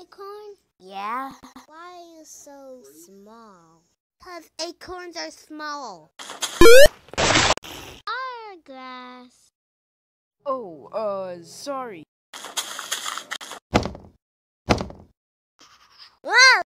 acorn? Yeah, Why are you so small? because acorns are small. Hourglass. Oh, uh, sorry. Whoa!